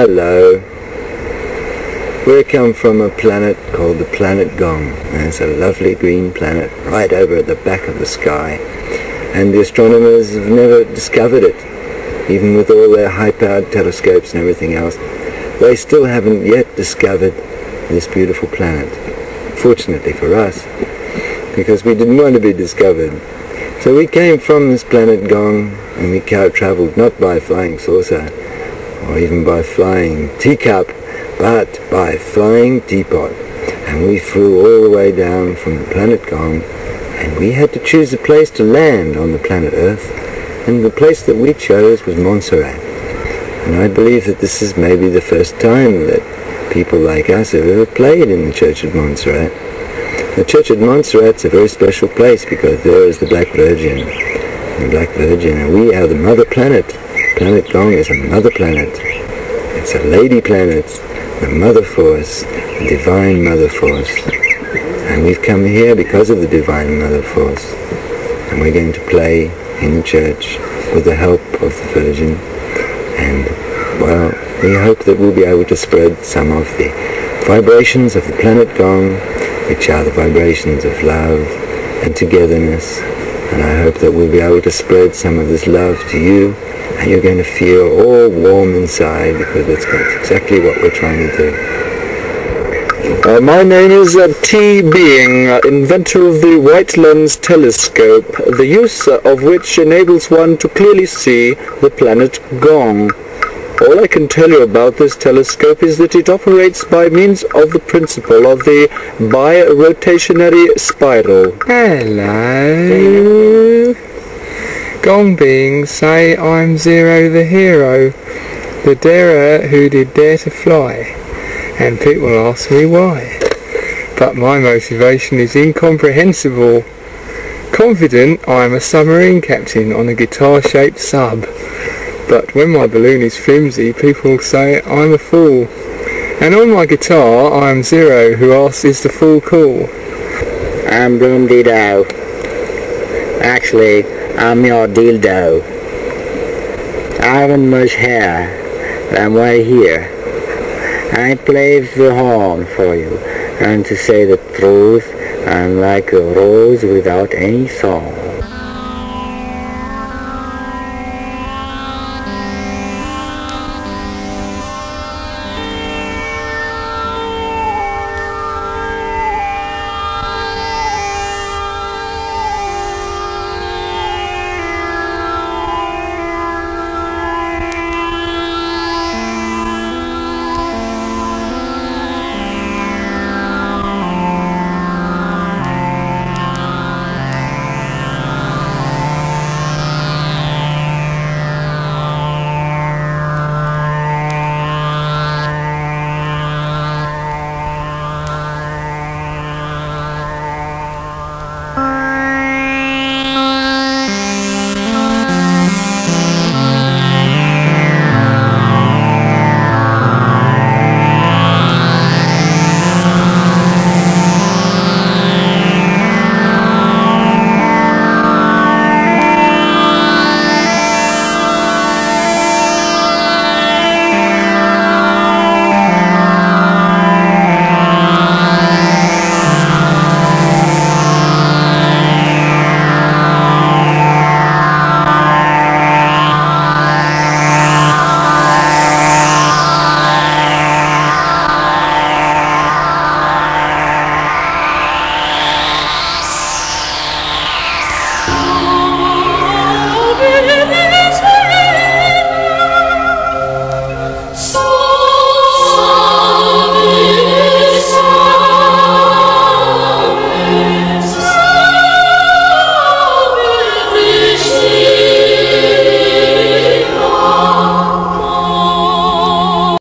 Hello. We come from a planet called the planet Gong. And it's a lovely green planet right over at the back of the sky. And the astronomers have never discovered it, even with all their high-powered telescopes and everything else. They still haven't yet discovered this beautiful planet. Fortunately for us, because we didn't want to be discovered. So we came from this planet Gong, and we traveled not by flying saucer, or even by flying teacup, but by flying teapot. And we flew all the way down from the planet Gong, and we had to choose a place to land on the planet Earth, and the place that we chose was Montserrat. And I believe that this is maybe the first time that people like us have ever played in the Church of Montserrat. The Church at Montserrat's a very special place because there is the Black Virgin. The Black Virgin, and we are the mother planet. Planet Gong is a mother planet. It's a lady planet, the mother force, the divine mother force. And we've come here because of the divine mother force. And we're going to play in the church with the help of the Virgin. And, well, we hope that we'll be able to spread some of the vibrations of the planet Gong, which are the vibrations of love and togetherness. And I hope that we'll be able to spread some of this love to you and you're going to feel all warm inside because it's that's exactly what we're trying to do. Uh, my name is uh, T. Being, uh, inventor of the White Lens Telescope, the use of which enables one to clearly see the planet Gong. All I can tell you about this telescope is that it operates by means of the principle of the birotationary spiral. Hello. Gong beings say I'm Zero the hero, the darer who did dare to fly, and people ask me why. But my motivation is incomprehensible. Confident I'm a submarine captain on a guitar-shaped sub, but when my balloon is flimsy, people say I'm a fool. And on my guitar, I'm Zero, who asks, is the fool cool? I'm Bloomdido. Actually, I'm your dildo. I haven't much hair, but I'm right here. I play the horn for you, and to say the truth, I'm like a rose without any thorn.